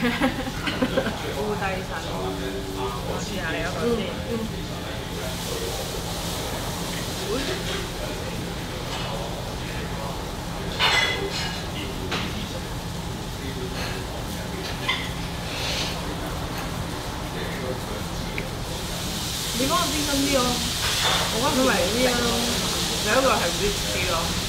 哈哈哈，乌带是啊，有本事。你讲点深的哦，我讲不来的啊，那 个还是不的